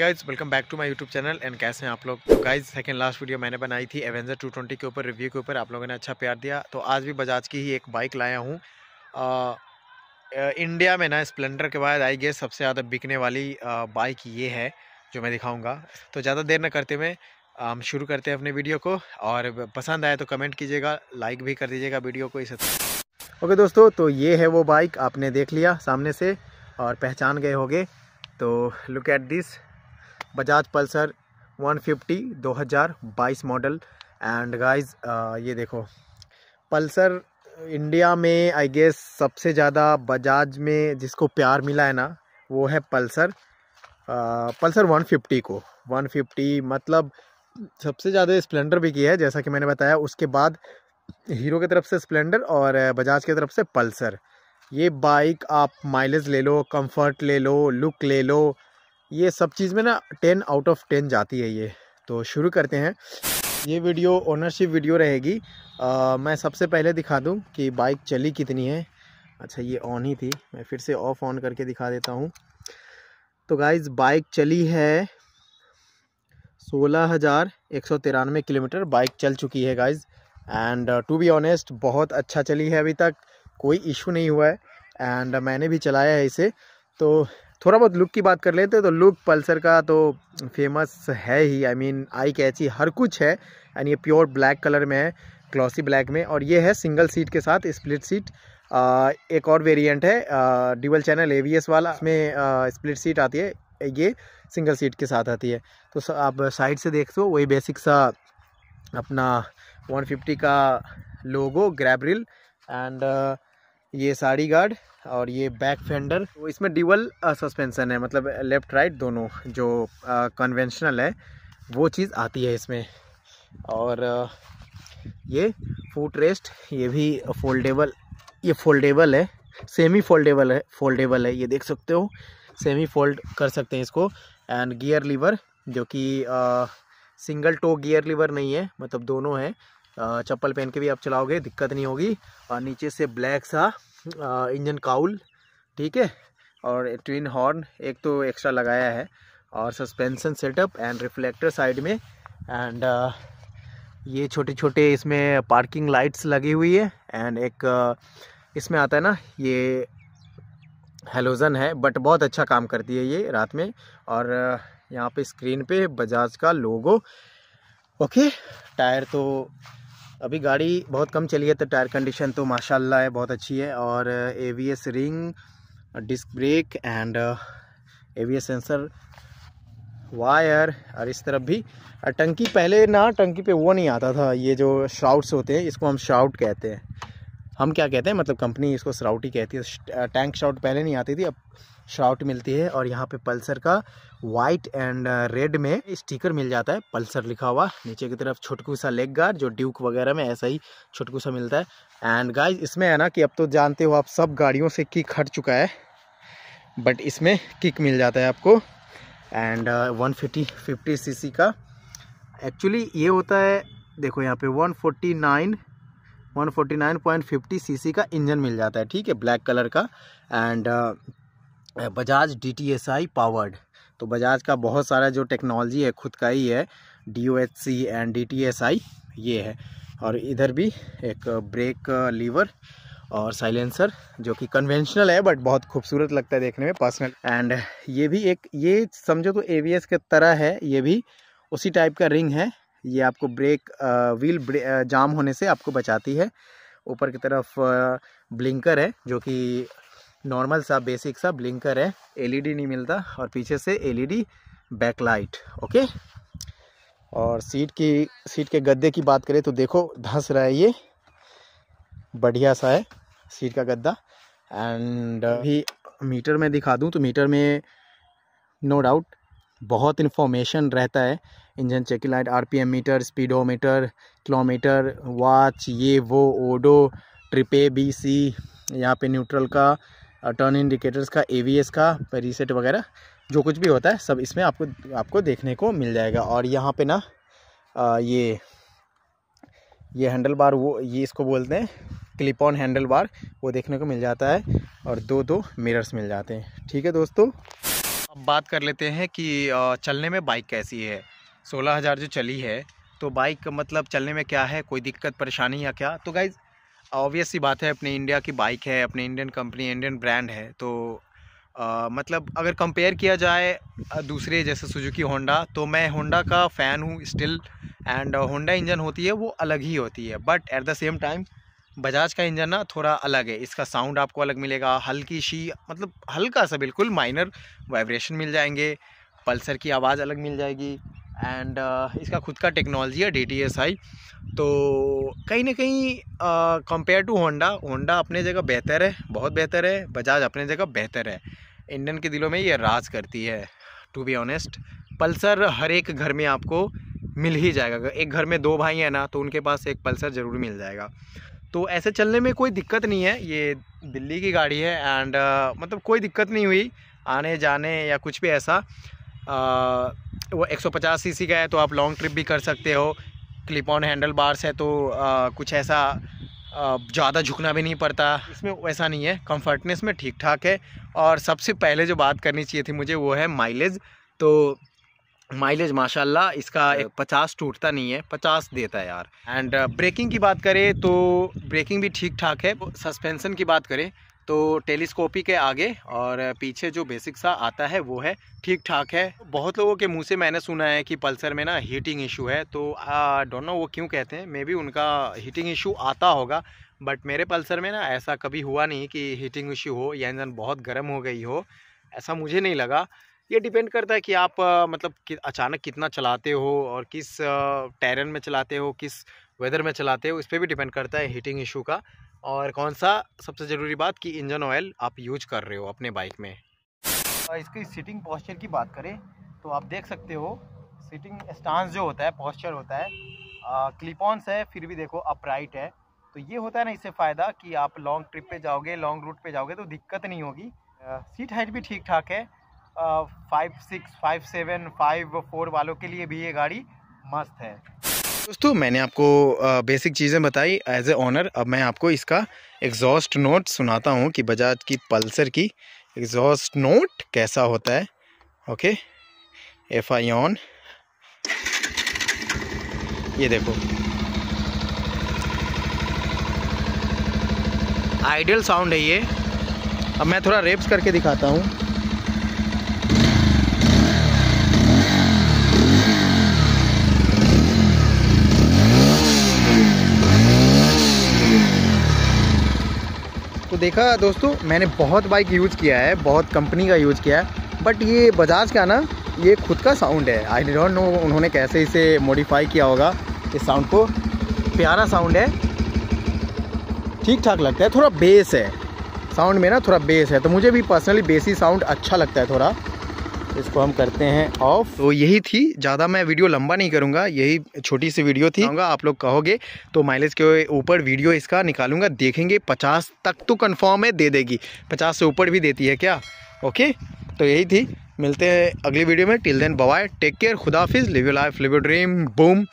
Guys welcome back to my YouTube channel and कैसे हैं आप लोग? तो गाइज़ सेकंड लास्ट वीडियो मैंने बनाई थी एवेंजर 220 के ऊपर रिव्यू के ऊपर आप लोगों ने अच्छा प्यार दिया। तो आज भी बजाज की ही एक बाइक लाया हूँ। इंडिया में ना स्प्लेंडर के बाद आई गेस सबसे ज़्यादा बिकने वाली आ, बाइक ये है जो मैं दिखाऊँगा। तो ज़्यादा देर न करते हुए हम शुरू करते हैं अपने वीडियो को। और पसंद आए तो कमेंट कीजिएगा लाइक भी कर दीजिएगा वीडियो को इसे। ओके दोस्तों तो ये है वो बाइक आपने देख लिया सामने से और पहचान गए होगे। तो look at this Bajaj Pulsar 150 2022 model and guys ये देखो पल्सर इंडिया में आई गेस सबसे ज़्यादा बजाज में जिसको प्यार मिला है ना, वो है पल्सर पल्सर 150 को। 150 मतलब सबसे ज़्यादा स्प्लेंडर भी किया है, जैसा कि मैंने बताया। उसके बाद हीरो की तरफ़ से स्प्लेंडर और बजाज की तरफ़ से पल्सर ये बाइक आप माइलेज ले लो कंफर्ट ले लो लुक ले लो ये सब चीज़ में ना टेन आउट ऑफ़ टेन जाती है ये। तो शुरू करते हैं। ये वीडियो ओनरशिप वीडियो रहेगी। मैं सबसे पहले दिखा दूँ कि बाइक चली कितनी है। अच्छा ये ऑन ही थी। मैं फिर से ऑफ़ ऑन करके दिखा देता हूँ। तो गाइज़ बाइक चली है सोलह हज़ार एक सौ तिरानवे किलोमीटर। बाइक चल चुकी है guys and to be honest बहुत अच्छा चली है अभी तक। कोई इशू नहीं हुआ है। एंड uh, मैंने भी चलाया है इसे। तो थोड़ा बहुत लुक की बात कर लेते हैं तो लुक पल्सर का तो फ़ेमस है ही। आई मीन आई कैची हर कुछ है। एंड ये प्योर ब्लैक कलर में है क्लॉसी ब्लैक में। और ये है सिंगल सीट के साथ स्प्लिट सीट आ, एक और वेरिएंट है डिबल चैनल एवीएस वाला। इसमें स्प्लिट सीट आती है ये सिंगल सीट के साथ आती है। तो आप साइड से देख दो वही बेसिक सा अपना 150 का लोगो ग्रैबरिल एंड ये साड़ी गार्ड और ये बैक फेंडर तो इसमें डिवल सस्पेंसन है मतलब लेफ़्ट राइट दोनों जो कन्वेंशनल है, वो चीज़ आती है इसमें। और ये फूट रेस्ट ये भी फोल्डेबल ये फोल्डेबल है सेमी फोल्डेबल है फोल्डेबल है, ये देख सकते हो सेमी फोल्ड कर सकते हैं इसको। एंड गियर लीवर जो कि सिंगल टो गियर लीवर नहीं है मतलब दोनों है। चप्पल पहन के भी आप चलाओगे, दिक्कत नहीं होगी। और नीचे से ब्लैक सा इंजन काउल, ठीक है? और ट्विन हॉर्न, एक तो एक्स्ट्रा लगाया है। और suspension setup and reflector side में। एंड ये छोटे छोटे इसमें पार्किंग लाइट्स लगी हुई है। एंड एक इसमें आता है ना, ये हेलोजन है, बट बहुत अच्छा काम करती है ये रात में। और यहाँ पे स्क्रीन पे बजाज का लोगो। ओके? टायर तो अभी गाड़ी बहुत कम चली है तो टायर कंडीशन तो माशाल्लाह है, बहुत अच्छी है। और ABS ring disc brake and ABS sensor wire और इस तरफ़ भी। टंकी पहले ना, टंकी पे वो नहीं आता था, ये जो श्राउट्स होते हैं, इसको हम श्राउट कहते हैं। हम क्या कहते हैं मतलब कंपनी इसको श्राउट ही कहती है। टैंक श्राउट पहले नहीं आती थी, अब शाउट मिलती है और यहाँ पे पल्सर का वाइट एंड रेड में स्टिकर मिल जाता है। पल्सर लिखा हुआ, नीचे की तरफ़ छोटकू सा लेग गार्ड जो ड्यूक वगैरह में ऐसा ही छोटकू सा मिलता है। एंड गाइज़ इसमें है ना कि अब तो जानते हो आप सब गाड़ियों से किक हट चुका है बट इसमें किक मिल जाता है आपको। And one fifty fifty C का। एक्चुअली ये होता है, देखो यहाँ पे one forty nine one forty nine point fifty C C का इंजन मिल जाता है, ठीक है? ब्लैक कलर का and Bajaj D T S I powered तो बजाज का बहुत सारा जो टेक्नोलॉजी है, खुद का ही है D O H C and D T S I ये है। और इधर भी एक ब्रेक लीवर और साइलेंसर जो कि कन्वेंशनल है बट बहुत खूबसूरत लगता है देखने में पर्सनल एंड ये भी एक, ये समझो तो ए के तरह है, ये भी उसी टाइप का रिंग है ये आपको ब्रेक व्हील जाम होने से आपको बचाती है। ऊपर की तरफ़ ब्लिंकर है, जो कि नॉर्मल सा, बेसिक सा ब्लिंकर है। एलईडी नहीं मिलता और पीछे से एलईडी बैकलाइट, ओके? और सीट की, सीट के गद्दे की बात करें तो देखो, धंस रहा है ये। बढ़िया सा है, सीट का गद्दा। एंड अभी मीटर में दिखा दूँ तो मीटर में नो डाउट बहुत इन्फॉर्मेशन रहता है। Engine check light RPM meter speedometer kilometer watch ये वो ओडो ट्रिपे बी सी यहाँ पे न्यूट्रल का टर्न इंडिकेटर्स का एवीएस का रीसेट वगैरह जो कुछ भी होता है सब इसमें आपको आपको देखने को मिल जाएगा। और यहाँ पे ना आ, ये ये हैंडल बार वो ये इसको बोलते हैं क्लिप ऑन हैंडल बार वो देखने को मिल जाता है और दो दो मिरर्स मिल जाते हैं। ठीक है दोस्तों? अब बात कर लेते हैं कि चलने में बाइक कैसी है। सोलह हज़ार जो चली है तो बाइक मतलब चलने में क्या है कोई दिक्कत परेशानी या क्या? तो गाइज़ ऑब्वियस सी बात है अपने इंडिया की बाइक है अपने इंडियन कंपनी इंडियन ब्रांड है तो आ, मतलब अगर कंपेयर किया जाए दूसरे जैसे सुजुकी होंडा तो मैं होंडा का फ़ैन हूँ स्टिल एंड होंडा इंजन होती है वो अलग ही होती है but at the same time Bajaj का इंजन ना थोड़ा अलग है इसका साउंड आपको अलग मिलेगा हल्की सी मतलब हल्का सा बिल्कुल माइनर वाइब्रेशन मिल जाएँगे पल्सर की आवाज़ अलग मिल जाएगी एंड uh, इसका खुद का टेक्नोलॉजी है डी टी एस आई तो कहीं ना कहीं कंपेयर टू होंडा होंडा अपने जगह बेहतर है बहुत बेहतर है बजाज अपने जगह बेहतर है इंडियन के दिलों में ये राज करती है टू बी ऑनेस्ट पल्सर हर एक घर में आपको मिल ही जाएगा एक घर में दो भाई हैं ना तो उनके पास एक पल्सर ज़रूर मिल जाएगा। तो ऐसे चलने में कोई दिक्कत नहीं है। ये दिल्ली की गाड़ी है एंड uh, मतलब कोई दिक्कत नहीं हुई आने जाने या कुछ भी ऐसा। Uh, वो 150 सीसी का है तो आप लॉन्ग ट्रिप भी कर सकते हो। क्लिप ऑन हैंडल बार्स है तो uh, कुछ ऐसा ज़्यादा झुकना भी नहीं पड़ता। इसमें वैसा नहीं है कम्फर्टनेस में ठीक ठाक है। और सबसे पहले जो बात करनी चाहिए थी मुझे वो है माइलेज तो माइलेज माशाल्लाह इसका एक पचास टूटता नहीं है पचास देता है यार। एंड ब्रेकिंग uh, की बात करें तो ब्रेकिंग भी ठीक ठाक है सस्पेंसन की बात करें तो टेलीस्कोपी के आगे और पीछे जो बेसिक सा आता है वो है ठीक ठाक है। बहुत लोगों के मुँह से मैंने सुना है कि पल्सर में ना हीटिंग इशू है तो डोंट नो वो क्यों कहते हैं मे बी उनका हीटिंग इशू आता होगा बट मेरे पल्सर में ना ऐसा कभी हुआ नहीं कि हीटिंग इशू हो या इंजन बहुत गर्म हो गई हो ऐसा मुझे नहीं लगा। ये डिपेंड करता है कि आप मतलब कि अचानक कितना चलाते हो और किस टेरन में चलाते हो, किस वेदर में चलाते हो, इस पर भी डिपेंड करता है हीटिंग इशू का। और कौन सा सबसे ज़रूरी बात कि इंजन ऑयल आप यूज़ कर रहे हो अपने बाइक में। इसकी सीटिंग पॉस्चर की बात करें तो आप देख सकते हो, सीटिंग स्टांस जो होता है, पॉस्चर होता है क्लिपॉन्स है, फिर भी देखो अपराइट है। तो ये होता है ना इससे फ़ायदा कि आप लॉन्ग ट्रिप पे जाओगे, लॉन्ग रूट पे जाओगे तो दिक्कत नहीं होगी। सीट हाइट भी ठीक ठाक है five six five seven five four वालों के लिए भी ये गाड़ी मस्त है। दोस्तों, मैंने आपको बेसिक चीज़ें बताई एज ए ऑनर अब मैं आपको इसका एग्जॉस्ट नोट सुनाता हूँ कि बजाज की पल्सर की एग्जॉस्ट नोट कैसा होता है। ओके एफ़ आई ऑन ये देखो। आइडियल साउंड है ये। अब मैं थोड़ा रेप्स करके दिखाता हूँ। देखा दोस्तों, मैंने बहुत बाइक यूज़ किया है, बहुत कंपनी का यूज़ किया है बट ये बजाज का ना, ये खुद का साउंड है। आई डोंट नो उन्होंने कैसे इसे मॉडिफाई किया होगा, इस साउंड को। प्यारा साउंड है। ठीक ठाक लगता है, थोड़ा बेस है। साउंड में ना थोड़ा बेस है तो मुझे भी पर्सनली बेसी साउंड अच्छा लगता है थोड़ा। इसको हम करते हैं ऑफ़ तो यही थी ज़्यादा मैं वीडियो लंबा नहीं करूँगा यही छोटी सी वीडियो थी। आप लोग कहोगे तो माइलेज के ऊपर वीडियो इसका निकालूँगा देखेंगे पचास तक तो कन्फर्म है दे देगी। पचास से ऊपर भी देती है क्या? ओके तो यही थी। मिलते हैं अगली वीडियो में। Till then bye take care खुदाफिज live life live dream boom